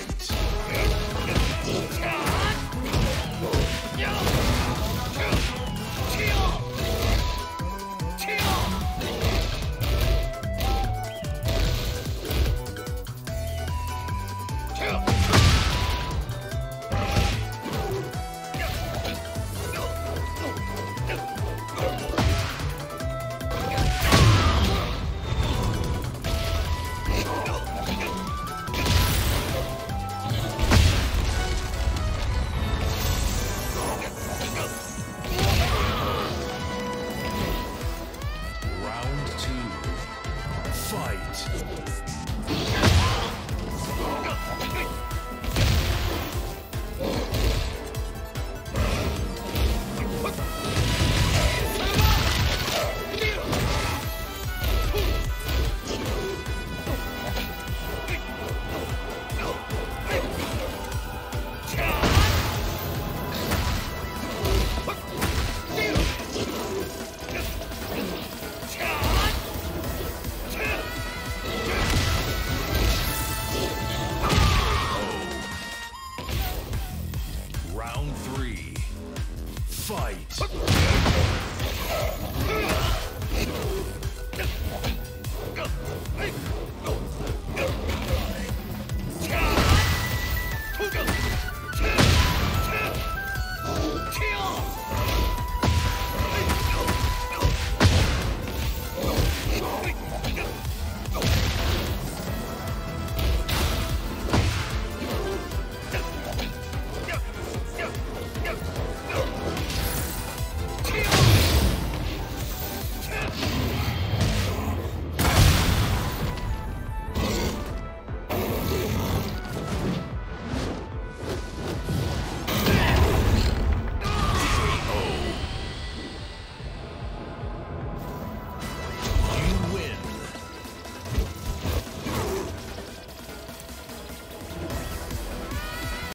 fight. Round three. Fight.